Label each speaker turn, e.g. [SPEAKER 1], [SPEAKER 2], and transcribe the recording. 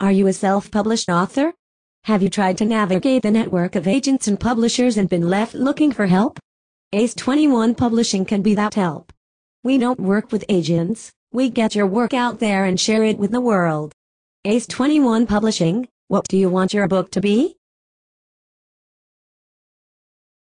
[SPEAKER 1] Are you a self-published author? Have you tried to navigate the network of agents and publishers and been left looking for help? aois21 Publishing can be that help. We don't work with agents, we get your work out there and share it with the world. aois21 Publishing, what do you want your book to be?